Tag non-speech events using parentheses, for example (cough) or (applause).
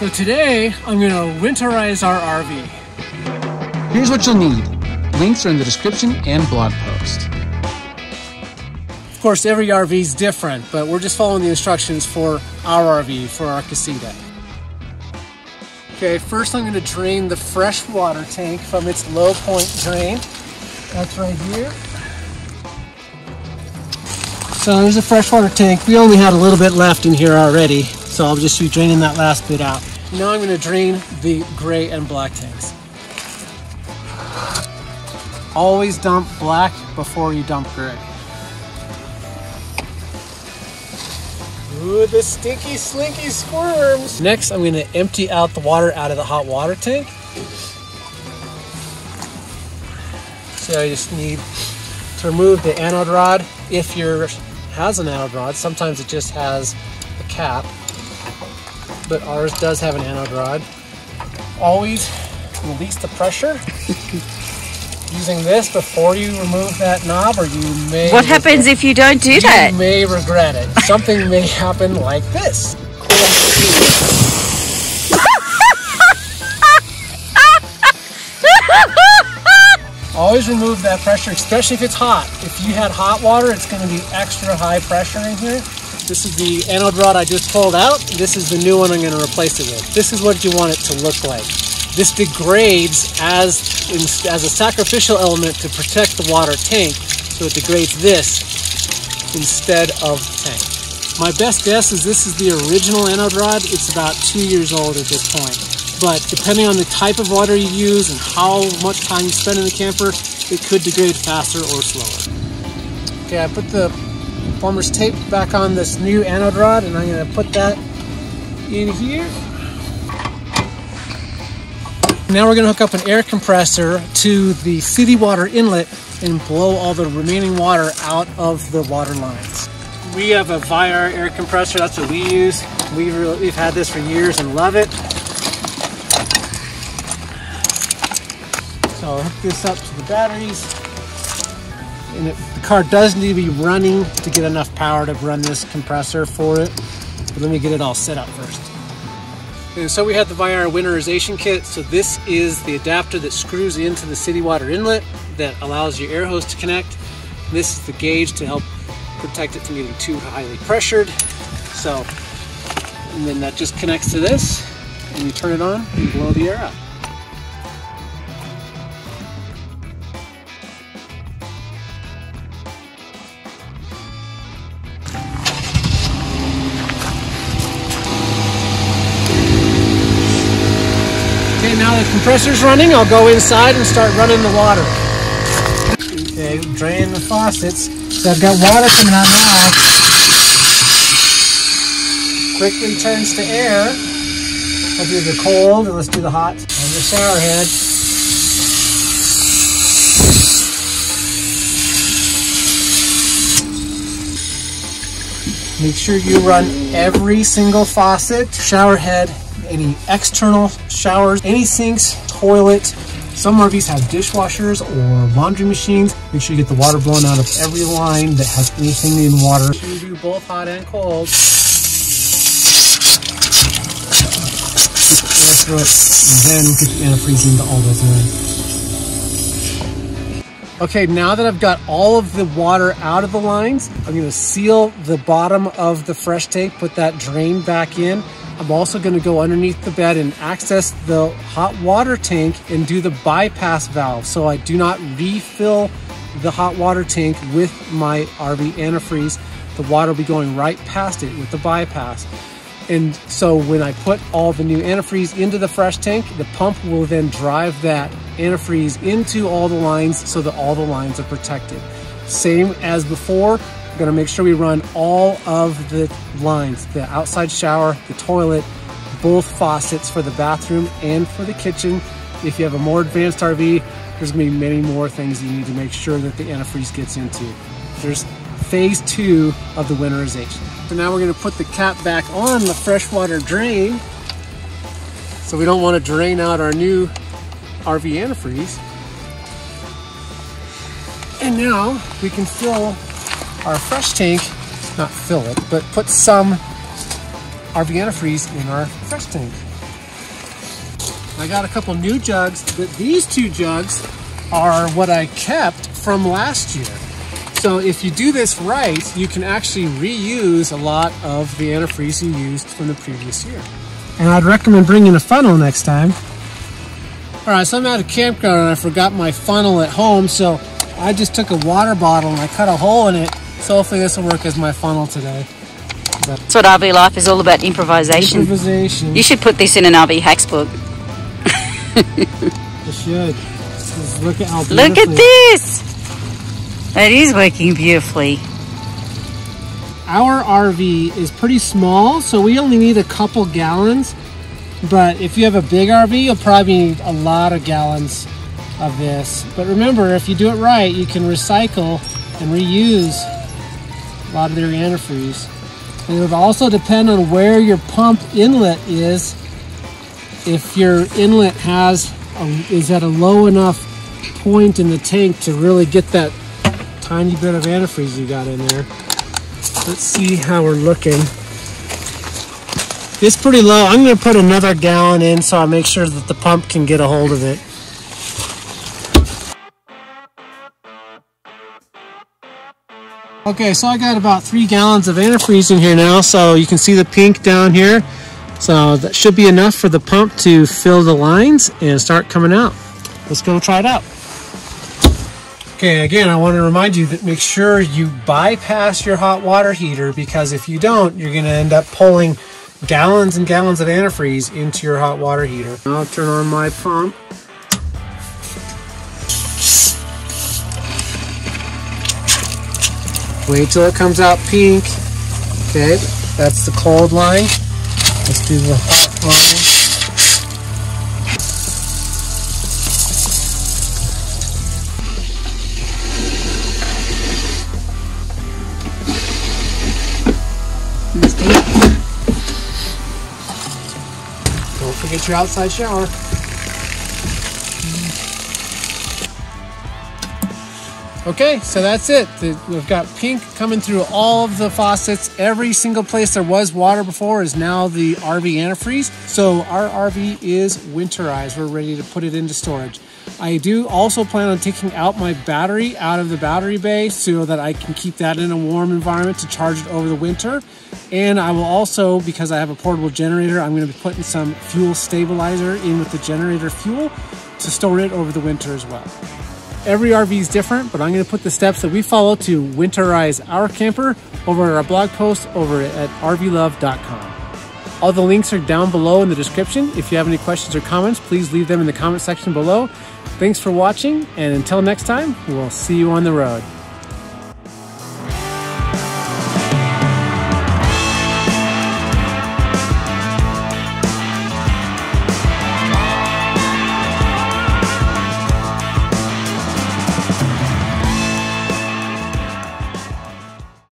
So today, I'm gonna winterize our RV. Here's what you'll need. Links are in the description and blog post. Of course, every RV is different, but we're just following the instructions for our RV, for our casita. Okay, first I'm gonna drain the fresh water tank from its low point drain. That's right here. So there's a freshwater tank. We only had a little bit left in here already, so I'll just be draining that last bit out. Now I'm gonna drain the gray and black tanks. Always dump black before you dump gray. Ooh, the stinky slinky squirms. Next, I'm gonna empty out the water out of the hot water tank. So I just need to remove the anode rod. If yours has an anode rod, sometimes it just has a cap, but ours does have an anode rod. Always release the pressure (laughs) using this before you remove that knob or you may What happens if you don't do you that? may regret it. Something may happen like this. Always remove that pressure, especially if it's hot. If you had hot water, it's going to be extra high pressure in here. This is the anode rod I just pulled out. This is the new one I'm going to replace it with. This is what you want it to look like. This degrades as, as a sacrificial element to protect the water tank, so it degrades this instead of tank. My best guess is this is the original anode rod. It's about two years old at this point. But depending on the type of water you use and how much time you spend in the camper, it could degrade faster or slower. Okay, I put the plumber's tape back on this new anode rod and I'm gonna put that in here. Now we're gonna hook up an air compressor to the city water inlet and blow all the remaining water out of the water lines. We have a Viair air compressor, that's what we use. We've, really, we've had this for years and love it. So I'll hook this up to the batteries. And it, the car does need to be running to get enough power to run this compressor for it. But let me get it all set up first. And so we have the Viair winterization kit. So this is the adapter that screws into the city water inlet that allows your air hose to connect. This is the gauge to help protect it from getting too highly pressured. So, and then that just connects to this and you turn it on and blow the air out. Okay, now the compressor's running, I'll go inside and start running the water. Okay, drain the faucets. So I've got water coming out now. Quickly turns to air. I'll do the cold and let's do the hot on the shower head. Make sure you run every single faucet, shower head, any external showers, any sinks, toilet. Some RVs have dishwashers or laundry machines. Make sure you get the water blown out of every line that has anything in water. You do both hot and cold. Through then get the antifreeze into all those lines. Okay, now that I've got all of the water out of the lines, I'm gonna seal the bottom of the fresh tank, put that drain back in. I'm also gonna go underneath the bed and access the hot water tank and do the bypass valve so I do not refill the hot water tank with my RV antifreeze. The water will be going right past it with the bypass. And so when I put all the new antifreeze into the fresh tank, the pump will then drive that antifreeze into all the lines so that all the lines are protected. Same as before, we're gonna make sure we run all of the lines, the outside shower, the toilet, both faucets for the bathroom and for the kitchen. If you have a more advanced RV, there's gonna be many more things you need to make sure that the antifreeze gets into. There's phase two of the winterization. So now we're gonna put the cap back on the freshwater drain. So we don't wanna drain out our new RV antifreeze. And now we can fill our fresh tank, not fill it, but put some RV antifreeze in our fresh tank. I got a couple new jugs, but these two jugs are what I kept from last year. So if you do this right, you can actually reuse a lot of the antifreeze you used from the previous year. And I'd recommend bringing a funnel next time. All right, so I'm at a campground and I forgot my funnel at home, so I just took a water bottle and I cut a hole in it. So hopefully this will work as my funnel today. That's what RV life is all about improvisation. Improvisation. You should put this in an RV hacks book. (laughs) I should. Just look at how Look at this! It is working beautifully. Our RV is pretty small, so we only need a couple gallons. But if you have a big RV, you'll probably need a lot of gallons of this. But remember, if you do it right, you can recycle and reuse a lot of their antifreeze. And it would also depend on where your pump inlet is. If your inlet has a, is at a low enough point in the tank to really get that tiny bit of antifreeze you got in there. Let's see how we're looking. It's pretty low. I'm going to put another gallon in so I make sure that the pump can get a hold of it. Okay, so I got about three gallons of antifreeze in here now, so you can see the pink down here. So that should be enough for the pump to fill the lines and start coming out. Let's go try it out. Okay, again, I want to remind you that make sure you bypass your hot water heater because if you don't, you're going to end up pulling gallons and gallons of antifreeze into your hot water heater. I'll turn on my pump. Wait till it comes out pink. Okay, that's the cold line. Let's do the hot line. Don't forget your outside shower. Okay, so that's it. We've got pink coming through all of the faucets. Every single place there was water before is now the RV antifreeze. So our RV is winterized. We're ready to put it into storage. I do also plan on taking out my battery out of the battery bay so that I can keep that in a warm environment to charge it over the winter. And I will also, because I have a portable generator, I'm going to be putting some fuel stabilizer in with the generator fuel to store it over the winter as well. Every RV is different, but I'm going to put the steps that we follow to winterize our camper over at our blog post over at rvlove.com. All the links are down below in the description. If you have any questions or comments, please leave them in the comment section below. Thanks for watching, and until next time, we'll see you on the road.